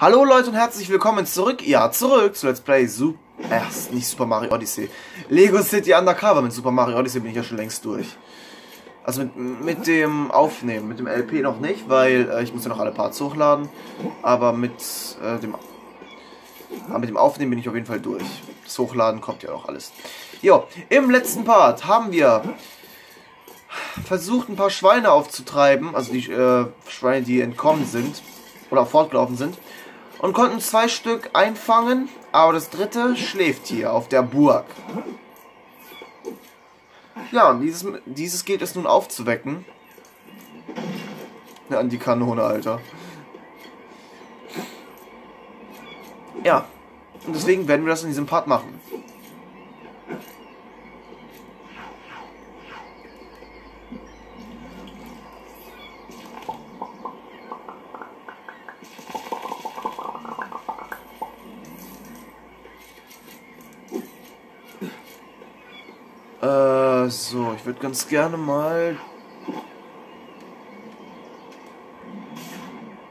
Hallo Leute und herzlich willkommen zurück, ja zurück zu Let's Play Super, äh, nicht Super Mario Odyssey, Lego City Undercover. Mit Super Mario Odyssey bin ich ja schon längst durch. Also mit, mit dem Aufnehmen, mit dem LP noch nicht, weil äh, ich muss ja noch alle Parts hochladen. Aber mit äh, dem aber mit dem Aufnehmen bin ich auf jeden Fall durch. Das Hochladen kommt ja auch alles. Jo, im letzten Part haben wir versucht, ein paar Schweine aufzutreiben. Also die äh, Schweine, die entkommen sind. Oder fortgelaufen sind und konnten zwei Stück einfangen, aber das dritte schläft hier auf der Burg. Ja, und dieses, dieses gilt es nun aufzuwecken. Ja, an die Kanone, Alter. Ja, und deswegen werden wir das in diesem Part machen. So, ich würde ganz gerne mal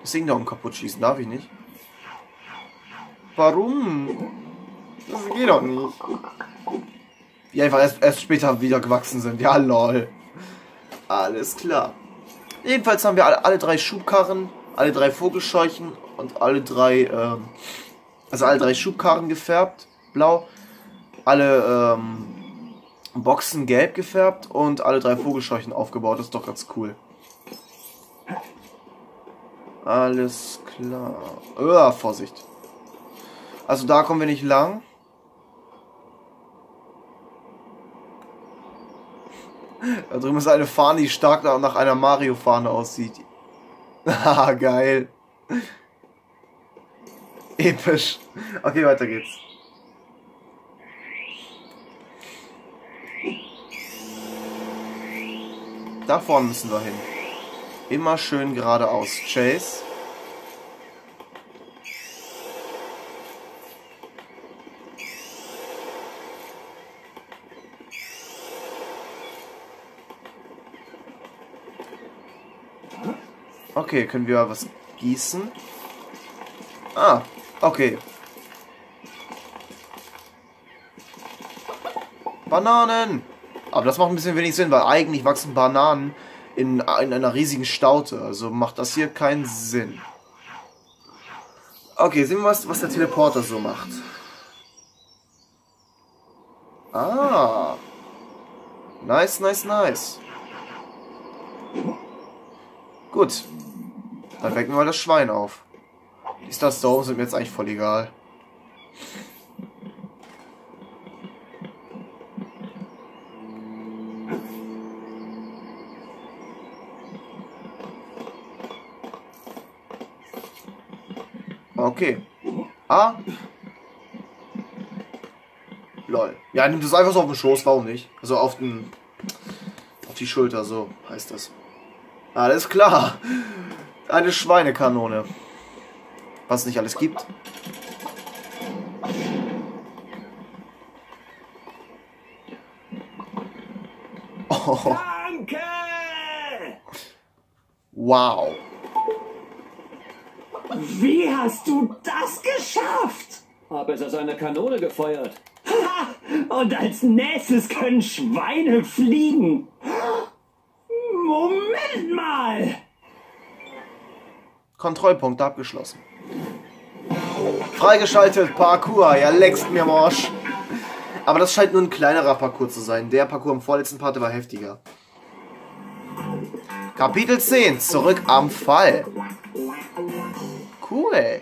das Ding da kaputt schießen. Darf ich nicht? Warum? Das geht doch nicht. Die einfach erst, erst später wieder gewachsen sind. Ja, lol. Alles klar. Jedenfalls haben wir alle, alle drei Schubkarren, alle drei Vogelscheuchen und alle drei, ähm, also alle drei Schubkarren gefärbt, blau. Alle, ähm, Boxen gelb gefärbt und alle drei Vogelscheuchen aufgebaut. Das ist doch ganz cool. Alles klar. Oh, Vorsicht. Also da kommen wir nicht lang. Da drüben ist eine Fahne, die stark nach einer Mario-Fahne aussieht. Haha, geil. Episch. Okay, weiter geht's. Da vorne müssen wir hin. Immer schön geradeaus. Chase. Okay, können wir was gießen? Ah, okay. Bananen! Aber das macht ein bisschen wenig Sinn, weil eigentlich wachsen Bananen in, in einer riesigen Staute. Also macht das hier keinen Sinn. Okay, sehen wir mal, was der Teleporter so macht. Ah. Nice, nice, nice. Gut. Dann wecken wir mal das Schwein auf. Ist das so? Sind mir jetzt eigentlich voll egal. Okay. Ah. Lol. Ja, nimmt es einfach so auf den Schoß, warum nicht? Also auf den. Auf die Schulter, so heißt das. Alles klar. Eine Schweinekanone. Was es nicht alles gibt. Oh. Danke! Wow. Wie hast du das geschafft? Hab es aus einer Kanone gefeuert. Ha! Und als nächstes können Schweine fliegen. Moment mal! Kontrollpunkt abgeschlossen. Freigeschaltet, Parkour, ja leckst mir Morsch. Aber das scheint nur ein kleinerer Parcours zu sein. Der Parcours im vorletzten Part war heftiger. Kapitel 10, zurück am Fall. Cool.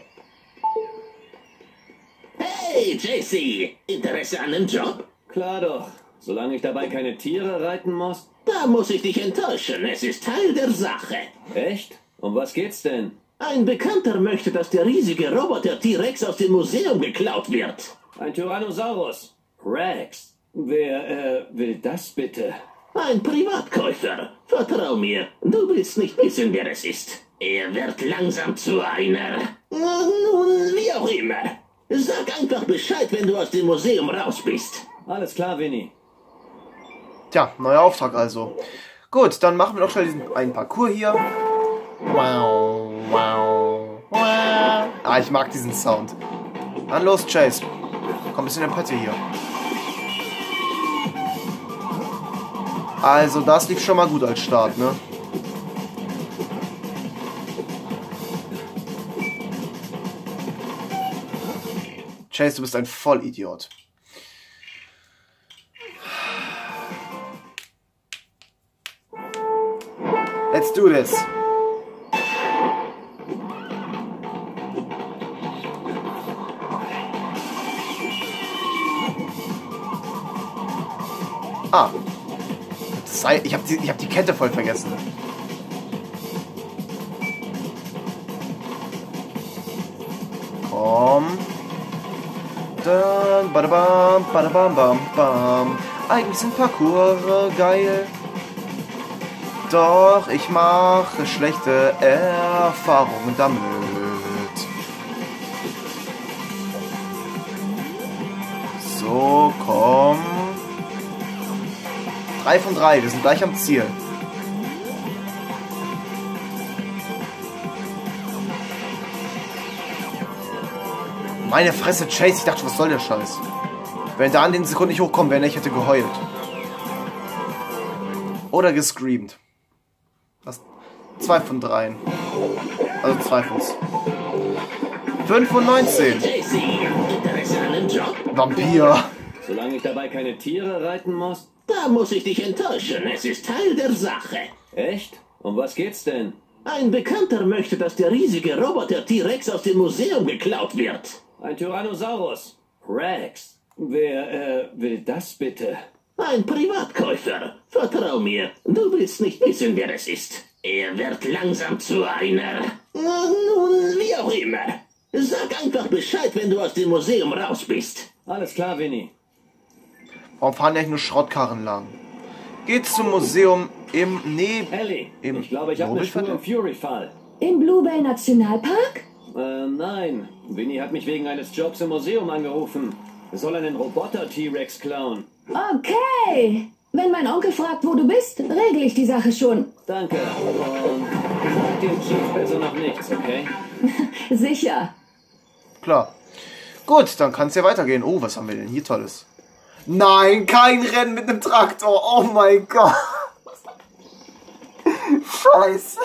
Hey, JC, Interesse an dem Job? Klar doch. Solange ich dabei keine Tiere reiten muss. Da muss ich dich enttäuschen. Es ist Teil der Sache. Echt? Um was geht's denn? Ein Bekannter möchte, dass der riesige Roboter T-Rex aus dem Museum geklaut wird. Ein Tyrannosaurus. Rex. Wer, äh, will das bitte? Ein Privatkäufer. Vertrau mir, du willst nicht wissen, wer es ist. Er wird langsam zu einer... Nun, wie auch immer. Sag einfach Bescheid, wenn du aus dem Museum raus bist. Alles klar, Winnie. Tja, neuer Auftrag also. Gut, dann machen wir doch schnell diesen einen Parcours hier. Wow, wow, wow. Ah Ah, ich mag diesen Sound. Dann los, Chase. Komm, bisschen Empathie hier. Also, das lief schon mal gut als Start, ne? Chase, du bist ein Vollidiot. Let's do this. Ah. Ich habe die, ich hab die Kette voll vergessen. Dann, badabam, badabam, bam, bam. Eigentlich sind Parcours geil. Doch ich mache schlechte Erfahrungen damit. So, komm. Drei von drei, wir sind gleich am Ziel. Meine Fresse, Chase, ich dachte, was soll der Scheiß? Wenn da an den Sekunden nicht hochkommen wäre, ich hätte geheult. Oder gescreamt. Das zwei von dreien. Also zwei von 95. JC, Interesse an einem Job? Vampir. Solange ich dabei keine Tiere reiten muss? Da muss ich dich enttäuschen. Es ist Teil der Sache. Echt? Um was geht's denn? Ein Bekannter möchte, dass der riesige Roboter T-Rex aus dem Museum geklaut wird. Ein Tyrannosaurus. Rex. Wer, äh, will das bitte? Ein Privatkäufer. Vertrau mir, du willst nicht wissen, wer es ist. Er wird langsam zu einer... Nun, wie auch immer. Sag einfach Bescheid, wenn du aus dem Museum raus bist. Alles klar, Winnie. Warum fahren ja eigentlich nur Schrottkarren lang? Geht zum Museum im Nee. Ellie, Im- ich glaube, ich habe eine Spur im? Fury-Fall. Im Bluebell Nationalpark? Äh, nein. Winnie hat mich wegen eines Jobs im Museum angerufen. Er soll einen Roboter-T-Rex klauen. Okay. Wenn mein Onkel fragt, wo du bist, regle ich die Sache schon. Danke. Und sag dem Chief besser noch nichts, okay? Sicher. Klar. Gut, dann kann es ja weitergehen. Oh, was haben wir denn hier Tolles? Nein, kein Rennen mit einem Traktor. Oh mein Gott. Scheiße.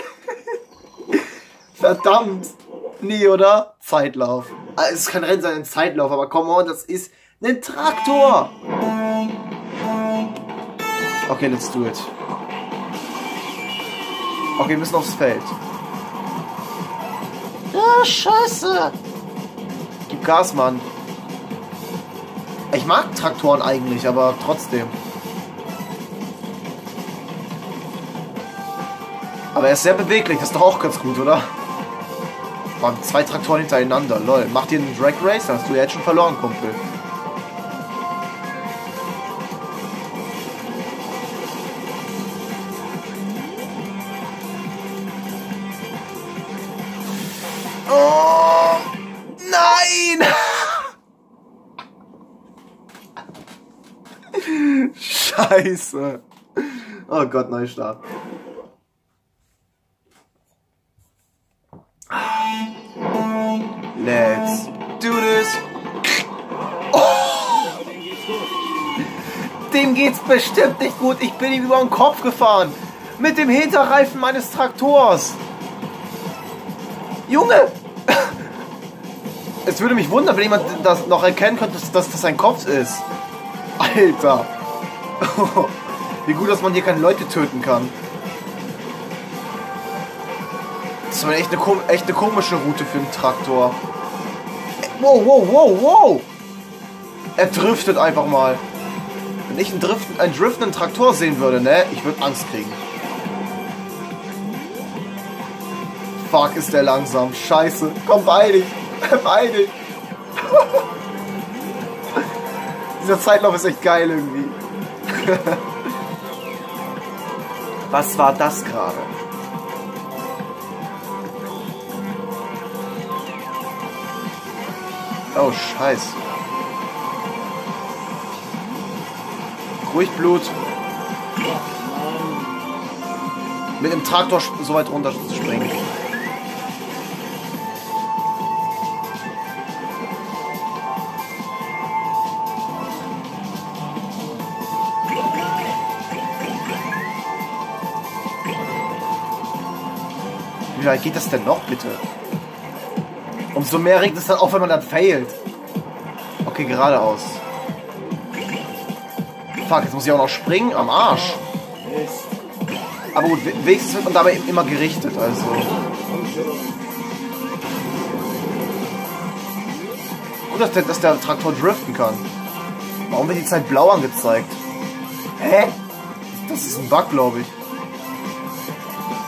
Verdammt. Nie, oder? Zeitlauf. Ah, Es kein Rennen, sondern ein Zeitlauf. Aber come on, das ist ein Traktor. Okay, let's do it. Okay, wir müssen aufs Feld. Ah, scheiße. Gib Gas, Mann. Ich mag Traktoren eigentlich, aber trotzdem. Aber er ist sehr beweglich, das ist doch auch ganz gut, oder? Mann, zwei Traktoren hintereinander, lol. Mach dir einen Drag Race, dann hast du ja jetzt schon verloren, Kumpel. Oh, nein! Scheiße. Oh Gott, Neustart. Let's do this. Oh! Dem geht's bestimmt nicht gut. Ich bin ihm über den Kopf gefahren. Mit dem Hinterreifen meines Traktors. Junge! Es würde mich wundern, wenn jemand das noch erkennen könnte, dass, das ein Kopf ist. Alter. Wie gut, dass man hier keine Leute töten kann. Ist aber echt eine, echt eine komische Route für einen Traktor. Wow, wow, wow, wow. Er driftet einfach mal. Wenn ich einen, Driften, einen driftenden Traktor sehen würde, ne? Ich würde Angst kriegen. Fuck, ist der langsam. Scheiße. Komm, beeil dich. Beeil dich. Dieser Zeitlauf ist echt geil irgendwie. Was war das gerade? Oh, scheiß. Ruhig Blut. Mit dem Traktor so weit runter zu springen. Wie weit geht das denn noch, bitte? Umso mehr regt es dann auf, wenn man dann failt. Okay, geradeaus. Fuck, jetzt muss ich auch noch springen. Am Arsch. Aber gut, wenigstens wird man dabei immer gerichtet, also. Gut, dass der, dass der Traktor driften kann. Warum wird die Zeit blau angezeigt? Hä? Das ist ein Bug, glaube ich.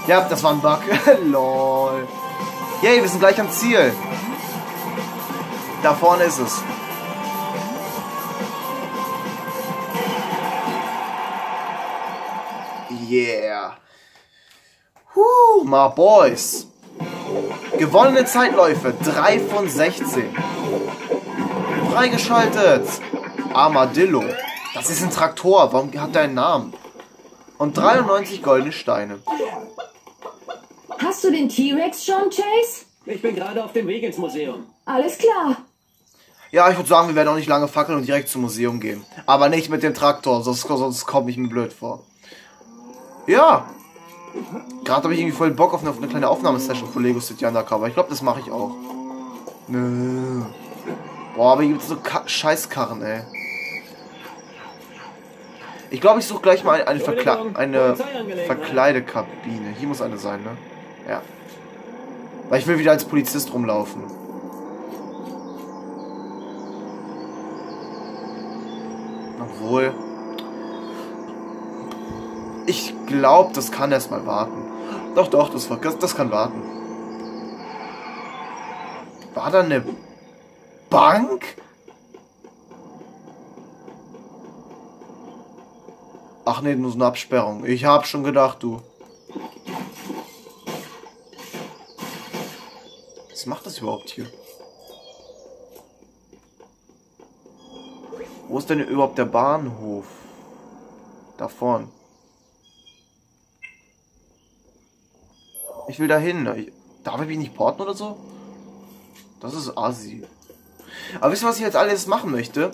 Ja, das war ein Bug. Lol. Yay, wir sind gleich am Ziel. Da vorne ist es. Yeah. Woo, my boys. Gewonnene Zeitläufe 3 von 16. Freigeschaltet. Armadillo. Das ist ein Traktor. Warum hat der einen Namen? Und 93 goldene Steine. Hast du den T-Rex schon, Chase? Ich bin gerade auf dem Weg ins Museum. Alles klar. Ja, ich würde sagen, wir werden auch nicht lange fackeln und direkt zum Museum gehen. Aber nicht mit dem Traktor, sonst, sonst kommt ich mir blöd vor. Ja. Gerade habe ich irgendwie voll Bock auf eine, auf eine kleine Aufnahmesession von Lego City Undercover. Ich glaube, das mache ich auch. Nö. Boah, aber hier gibt es so Ka Scheißkarren, ey. Ich glaube, ich suche gleich mal eine, Verkle eine Verkleidekabine. Hier muss eine sein, ne? Ja. Weil ich will wieder als Polizist rumlaufen. Obwohl. Ich glaube, das kann erstmal warten. Doch, doch, das, das kann warten. War da eine Bank? Ach nee, nur eine Absperrung. Ich hab schon gedacht, du. Was macht das überhaupt hier? Wo ist denn überhaupt der Bahnhof? Da vorn. Ich will da hin. Darf ich mich nicht porten oder so? Das ist assi. Aber wisst ihr, was ich jetzt alles machen möchte?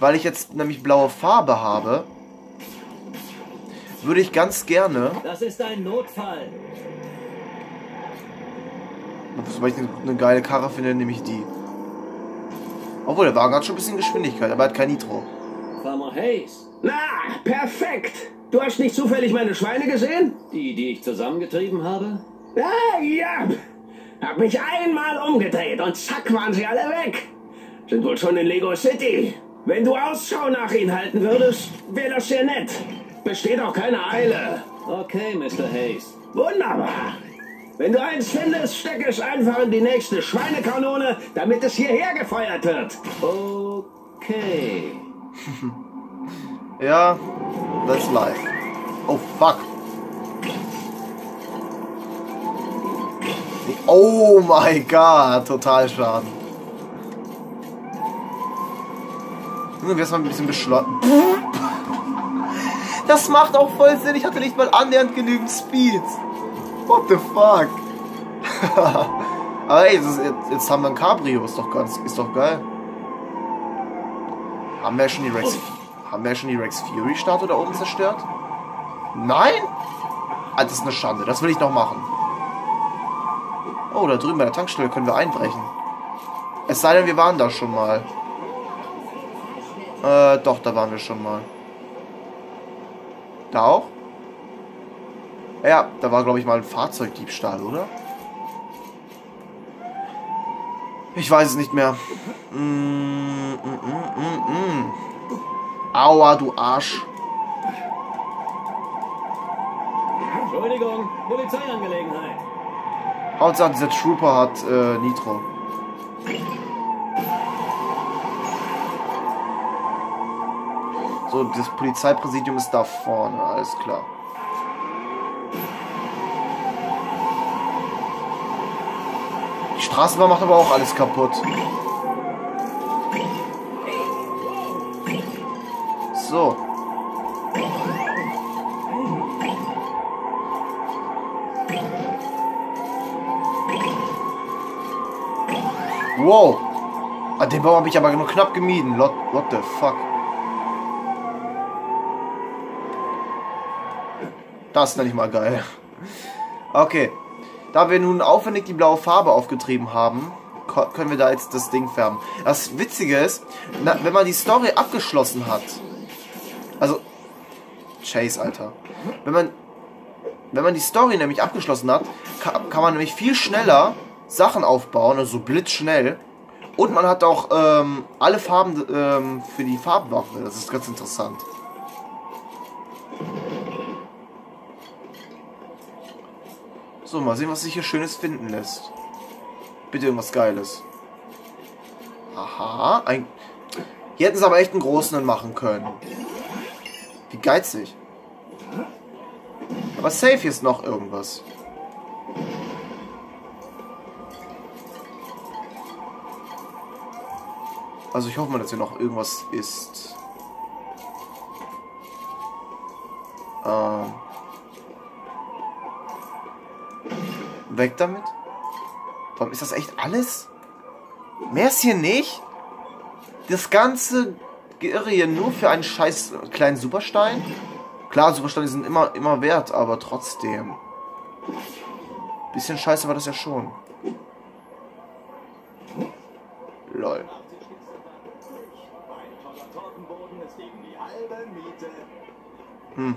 Weil ich jetzt nämlich blaue Farbe habe, würde ich ganz gerne... Das ist ein Notfall. Weil ich eine geile Karre finde, nehme ich die. Obwohl, der Wagen hat schon ein bisschen Geschwindigkeit, aber er hat kein Nitro. Farmer Hayes. Na, perfekt. Du hast nicht zufällig meine Schweine gesehen? Die, die ich zusammengetrieben habe? Ah, ja. Hab mich einmal umgedreht und zack waren sie alle weg. Sind wohl schon in Lego City. Wenn du Ausschau nach ihnen halten würdest, wäre das sehr nett. Besteht auch keine Eile. Okay, Mr. Hayes. Wunderbar. Wenn du eins findest, steck es einfach in die nächste Schweinekanone, damit es hierher gefeuert wird. Okay. ja, that's life. Oh, fuck. Oh mein Gott, total Schaden. Nun, wir erstmal ein bisschen beschlossen. Das macht auch voll Sinn. Ich hatte nicht mal annähernd genügend Speed. What the fuck? Aber ey, jetzt, jetzt, haben wir ein Cabrio. Ist doch ganz, ist doch geil. Haben wir schon die Rex, haben wir schon die Rex Fury Statue da oben zerstört? Nein? Ah, das ist eine Schande. Das will ich noch machen. Oh, da drüben bei der Tankstelle können wir einbrechen. Es sei denn, wir waren da schon mal. Äh, doch, da waren wir schon mal. Da auch? Ja, da war, glaube ich, mal ein Fahrzeugdiebstahl, oder? Ich weiß es nicht mehr. Mm, mm, mm, mm, mm. Aua, du Arsch. Entschuldigung, Polizeiangelegenheit. Hauptsache, dieser Trooper hat äh, Nitro. So, das Polizeipräsidium ist da vorne, alles klar. Straßenbahn macht aber auch alles kaputt. So. Wow. Ah, den Baum habe ich aber nur knapp gemieden. What, what the fuck? Das ist nicht mal geil. Okay. Da wir nun aufwendig die blaue Farbe aufgetrieben haben, können wir da jetzt das Ding färben. Das Witzige ist, na, wenn man die Story abgeschlossen hat, also Chase, Alter, wenn man wenn man die Story nämlich abgeschlossen hat, kann, kann man nämlich viel schneller Sachen aufbauen, also so blitzschnell. Und man hat auch ähm, alle Farben ähm, für die Farbwaffe. Das ist ganz interessant. So, mal sehen, was sich hier Schönes finden lässt. Bitte irgendwas Geiles. Aha, ein... Hier hätten sie aber echt einen großen machen können. Wie geizig. Aber safe ist noch irgendwas. Also ich hoffe mal, dass hier noch irgendwas ist. Ähm. Weg damit. Warum ist das echt alles? Mehr ist hier nicht? Das ganze Geirre hier nur für einen scheiß kleinen Superstein? Klar, Supersteine sind immer, immer wert, aber trotzdem. Bisschen scheiße war das ja schon. Lol. Hm.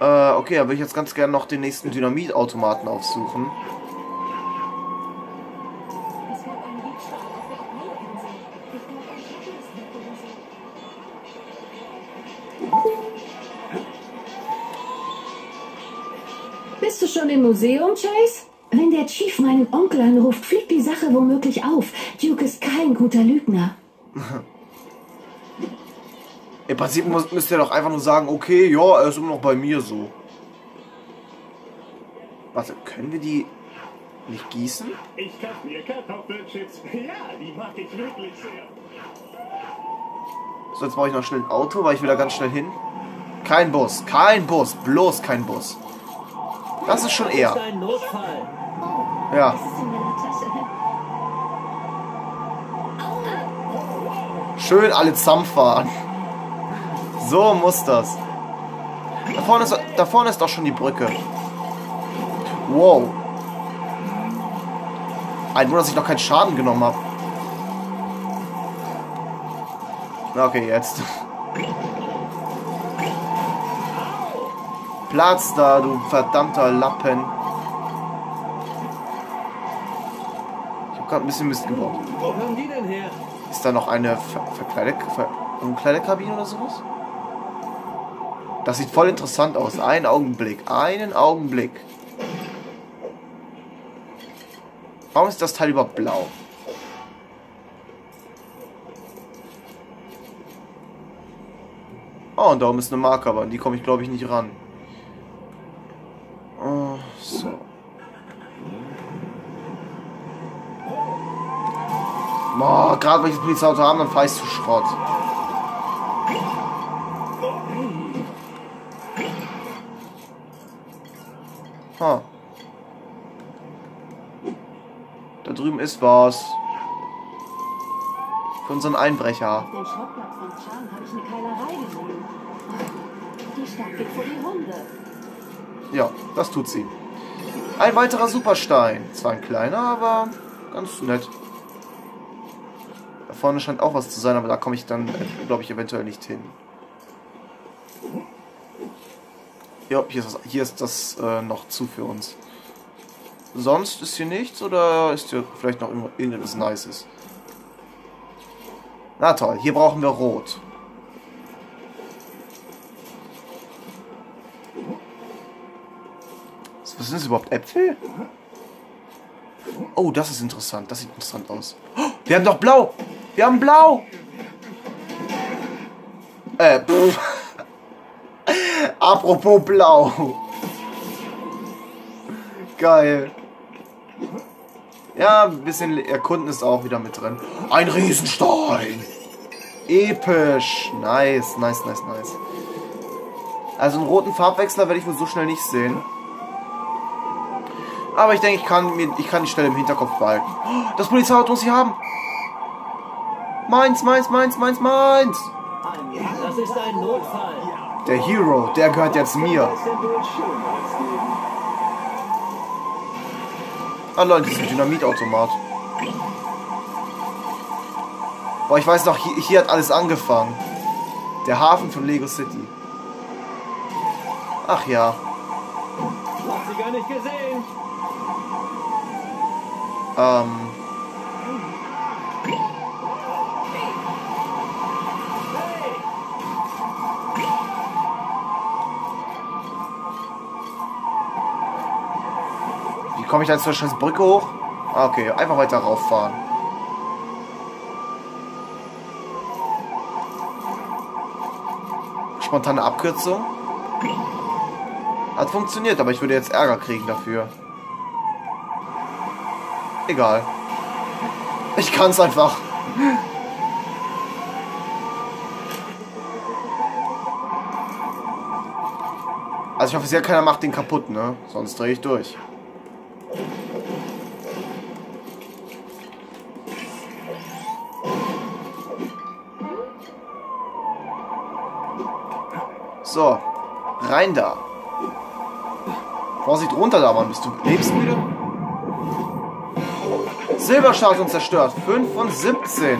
Äh, okay, da würde ich jetzt ganz gerne noch den nächsten Dynamitautomaten aufsuchen. Bist du schon im Museum, Chase? Wenn der Chief meinen Onkel anruft, fliegt die Sache womöglich auf. Duke ist kein guter Lügner. Im Prinzip muss, müsst ihr doch einfach nur sagen, okay, ja, er ist immer noch bei mir so. Warte, können wir die nicht gießen? Ich kauf mir Kartoffelchips. Ja, die mag ich wirklich sehr. So, jetzt brauche ich noch schnell ein Auto, weil ich will da ganz schnell hin. Kein Bus, kein Bus, bloß kein Bus. Das ist schon eher. Ja. Schön alle zusammenfahren. So muss das. Da vorne ist, da vorne ist doch schon die Brücke. Wow. Ein Wunder, dass ich noch keinen Schaden genommen habe. Okay, jetzt. Platz da, du verdammter Lappen. Ich habe gerade ein bisschen Mist gebaut. Wo kommen die denn her? Ist da noch eine Ver Verkleide Ver Umkleidekabine oder sowas? Das sieht voll interessant aus. Einen Augenblick. Einen Augenblick. Warum ist das Teil überhaupt blau? Oh, und da oben ist eine Marke, aber an die komme ich glaube ich nicht ran. Oh, so. Boah, gerade wenn ich das Polizeiauto haben, dann fahre ich zu Schrott. Ha. Da drüben ist was. Für unseren Einbrecher. Auf dem Schrottplatz von Chan habe ich eine Keilerei gesehen. Die Stadt geht vor die Hunde. Ja, das tut sie. Ein weiterer Superstein. Zwar ein kleiner, aber ganz nett. Da vorne scheint auch was zu sein, aber da komme ich dann, glaube ich, eventuell nicht hin. Ja, hier ist das, hier ist das äh, noch zu für uns. Sonst ist hier nichts oder ist hier vielleicht noch irgendetwas Nices? Na toll, hier brauchen wir Rot. Was sind das überhaupt? Äpfel? Oh, das ist interessant. Das sieht interessant aus. Oh, wir haben doch blau. Wir haben blau. Äh, pff. Apropos blau. Geil. Ja, ein bisschen erkunden ist auch wieder mit drin. Ein Riesenstein. Episch. Nice, nice, nice, nice. Also einen roten Farbwechsler werde ich wohl so schnell nicht sehen. Aber ich denke, ich kann, mir, ich kann die Stelle im Hinterkopf behalten. Das Polizeiauto muss ich haben. Meins, meins, meins, meins, meins. Das ist ein Notfall. Der Hero, der gehört jetzt mir. Ah Leute, das ist ein Dynamitautomat. Boah, ich weiß noch, hier, hier hat alles angefangen. Der Hafen von Lego City. Ach ja. Hab sie gar nicht gesehen. Ähm. Komme ich da jetzt zur scheiß Brücke hoch? Ah, okay, einfach weiter rauffahren. Spontane Abkürzung. Hat funktioniert, aber ich würde jetzt Ärger kriegen dafür. Egal. Ich kann's einfach. Also ich hoffe sehr, keiner macht den kaputt, ne? Sonst drehe ich durch. So, rein da. Vorsicht runter da, Mann. Bist du lebensmüde? Silberstatuen zerstört. 5 von 17.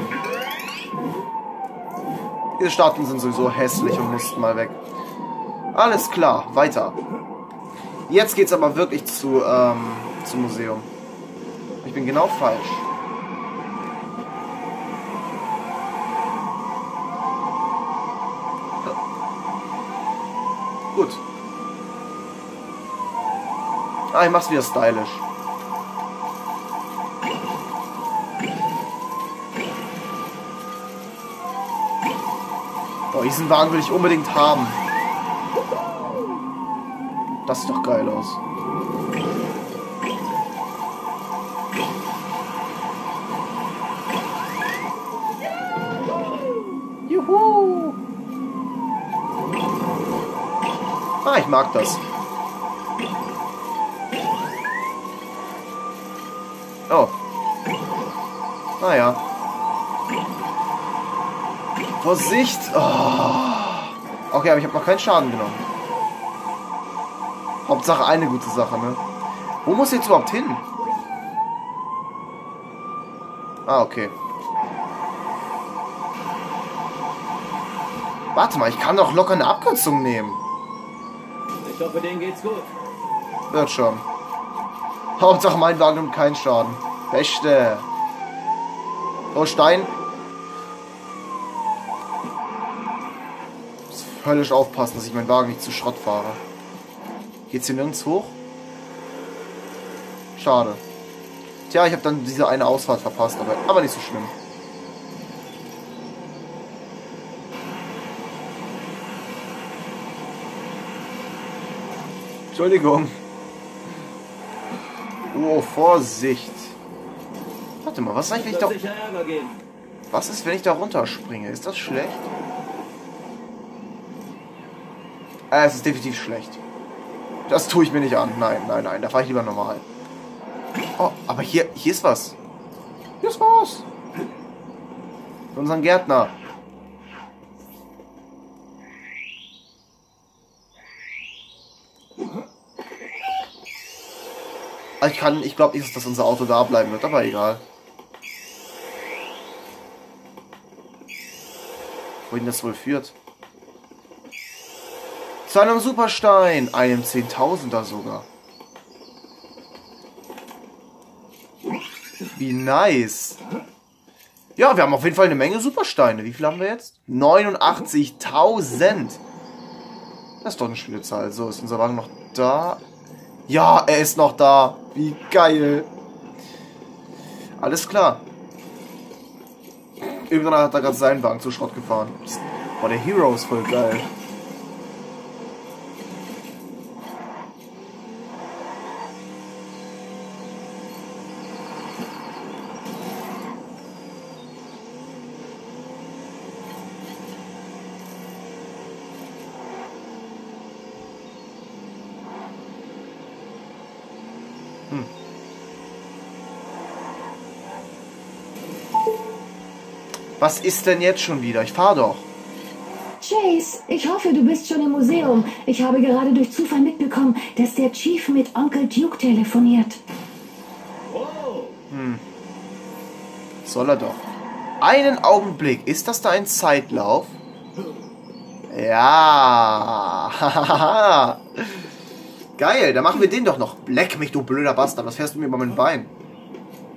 Diese Statuen sind sowieso hässlich und mussten mal weg. Alles klar, weiter. Jetzt geht's aber wirklich zu, ähm, zum Museum. Ich bin genau falsch. Gut. Ah, ich mach's wieder stylisch. Boah, diesen Wagen will ich unbedingt haben. Das sieht doch geil aus. Ah, ich mag das. Oh. Naja. Vorsicht! Oh. Okay, aber ich habe noch keinen Schaden genommen. Hauptsache eine gute Sache, ne? Wo muss ich jetzt überhaupt hin? Ah, okay. Warte mal, ich kann doch locker eine Abkürzung nehmen. Ich hoffe, denen geht's gut. Wird schon. Hauptsache mein Wagen nimmt keinen Schaden. Beste. Oh, Stein. Muss höllisch aufpassen, dass ich meinen Wagen nicht zu Schrott fahre. Geht's hier nirgends hoch? Schade. Tja, ich habe dann diese eine Ausfahrt verpasst, aber, aber nicht so schlimm. Entschuldigung. Oh, Vorsicht. Warte mal, was ist eigentlich, wenn da... Was ist, wenn ich da runterspringe? Ist das schlecht? Äh, es ist definitiv schlecht. Das tue ich mir nicht an. Nein, nein, nein. Da fahre ich lieber normal. Oh, aber hier, hier ist was. Hier ist was. Für unseren Gärtner. Ich kann, ich glaube nicht, dass unser Auto da bleiben wird, aber egal. Wohin das wohl führt? Zu einem Superstein, einem Zehntausender sogar. Wie nice. Ja, wir haben auf jeden Fall eine Menge Supersteine. Wie viel haben wir jetzt? 89.000. Das ist doch eine schöne Zahl. So, ist unser Wagen noch da? Ja, er ist noch da. Wie geil. Alles klar. Irgendwann hat er gerade seinen Wagen zu Schrott gefahren. Boah, der Hero ist voll geil. Was ist denn jetzt schon wieder? Ich fahr doch. Chase, ich hoffe, du bist schon im Museum. Ich habe gerade durch Zufall mitbekommen, dass der Chief mit Onkel Duke telefoniert. Soll er doch. Einen Augenblick. Ist das da ein Zeitlauf? Ja. Geil, dann machen wir den doch noch. Leck mich, du blöder Bastard. Was fährst du mir über mein Bein?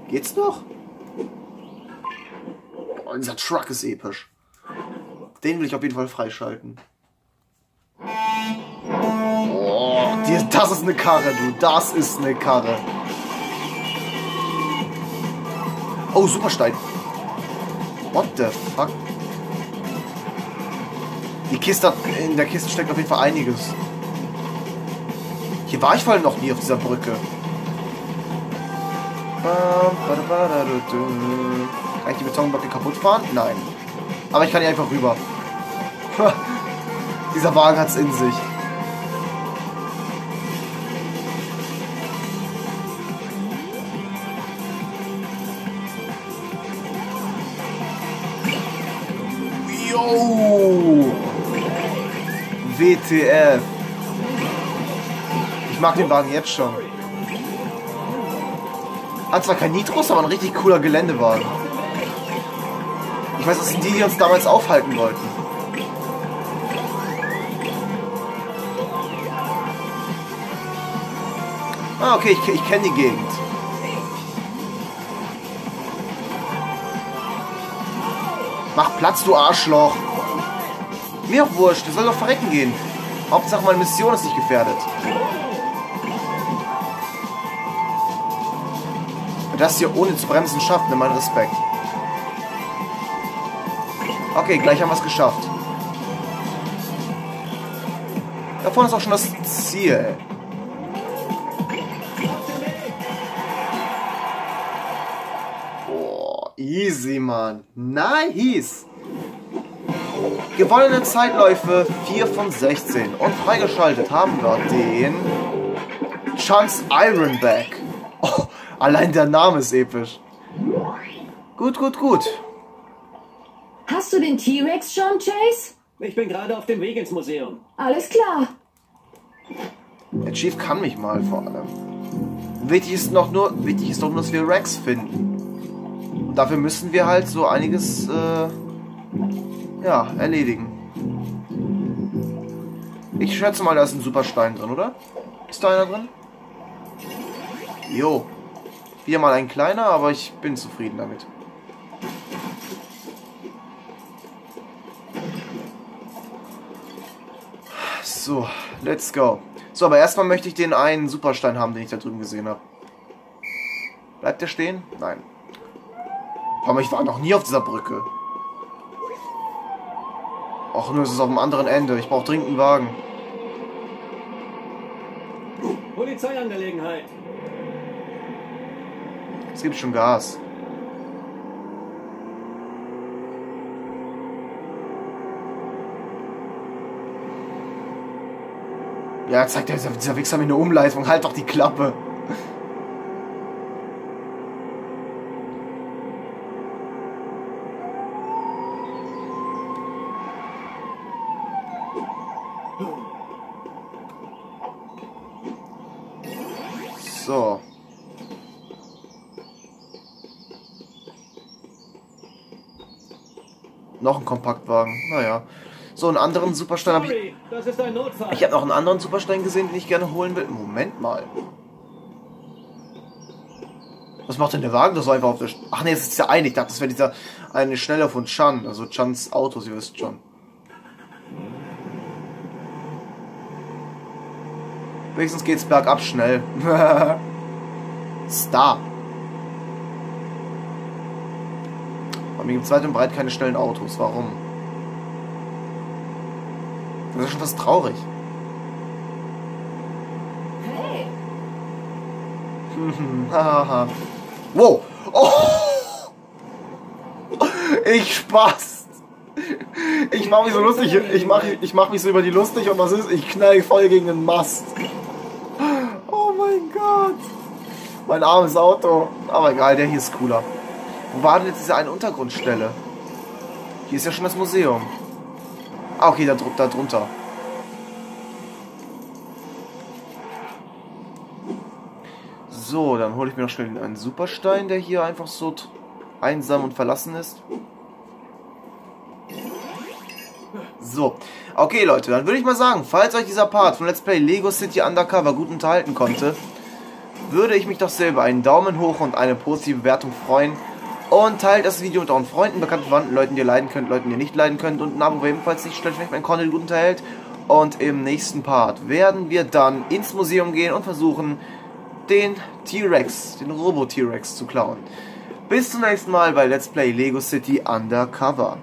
Geht's noch? Oh, dieser Truck ist episch. Den will ich auf jeden Fall freischalten. Oh, das ist eine Karre, du. Das ist eine Karre. Oh, Superstein. What the fuck? Die Kiste, in der Kiste steckt auf jeden Fall einiges. Hier war ich vor allem noch nie auf dieser Brücke. Kann ich die Betonblöcke kaputt fahren? Nein. Aber ich kann hier einfach rüber. Dieser Wagen hat's in sich. Yo! WTF. Ich mag den Wagen jetzt schon. Hat zwar kein Nitros, aber ein richtig cooler Geländewagen. Ich weiß, das sind die, die uns damals aufhalten wollten. Ah, okay, ich, ich kenne die Gegend. Mach Platz, du Arschloch. Mir auch wurscht, der soll doch verrecken gehen. Hauptsache, meine Mission ist nicht gefährdet. Das hier ohne zu bremsen schafft, nimm meinen Respekt. Okay, gleich haben wir es geschafft. Da vorne ist auch schon das Ziel. Boah, easy, Mann. Nice. Gewonnene Zeitläufe 4 von 16. Und freigeschaltet haben wir den Chance Ironback. Allein der Name ist episch. Gut, gut, gut. Hast du den T-Rex schon, Chase? Ich bin gerade auf dem Weg ins Museum. Alles klar. Der Chief kann mich mal vor allem. Wichtig ist noch nur, wichtig ist doch nur, dass wir Rex finden. Und dafür müssen wir halt so einiges, äh, ja, erledigen. Ich schätze mal, da ist ein Superstein drin, oder? Ist da einer drin? Jo. Wieder mal ein kleiner, aber ich bin zufrieden damit. So, let's go. So, aber erstmal möchte ich den einen Superstein haben, den ich da drüben gesehen habe. Bleibt der stehen? Nein. Aber ich war noch nie auf dieser Brücke. Och, nur ist es auf dem anderen Ende. Ich brauche dringend einen Wagen. Polizeiangelegenheit. Es gibt schon Gas. Ja, zeigt der, dieser Wichser mir eine Umleitung. Halt doch die Klappe. So. Noch ein Kompaktwagen. Naja. So, einen anderen Superstein habe ich. Ich habe noch einen anderen Superstein gesehen, den ich gerne holen will. Moment mal. Was macht denn der Wagen? Das einfach auf der. St Ach nee, das ist dieser eine. Ich dachte, das wäre dieser eine Schneller von Chan. Also Chans Autos, ihr wisst schon. Wenigstens geht's bergab schnell. Star. Aber mir gibt's weit und breit keine schnellen Autos. Warum? Das ist schon fast traurig. Hey, Haha. wow. Oh. Ich Spaß. Ich mach mich so lustig. Ich mach, ich mach mich so über die lustig und was ist? Ich knall voll gegen den Mast. Oh mein Gott. Mein armes Auto. Aber egal, der hier ist cooler. Wo war denn jetzt diese eine Untergrundstelle? Hier ist ja schon das Museum. Ah, okay, da, da drunter. So, dann hole ich mir noch schnell einen Superstein, der hier einfach so einsam und verlassen ist. So, okay Leute, dann würde ich mal sagen, falls euch dieser Part von Let's Play Lego City Undercover gut unterhalten konnte, würde ich mich doch sehr über einen Daumen hoch und eine positive Bewertung freuen. Und teilt das Video mit euren Freunden, bekannten Verwandten, Leuten, die ihr leiden könnt, Leuten, die ihr nicht leiden könnt. Und ein Abo ebenfalls nicht stört, wenn euch mein Content gut unterhält. Und im nächsten Part werden wir dann ins Museum gehen und versuchen, den T-Rex, den Robo-T-Rex zu klauen. Bis zum nächsten Mal bei Let's Play Lego City Undercover.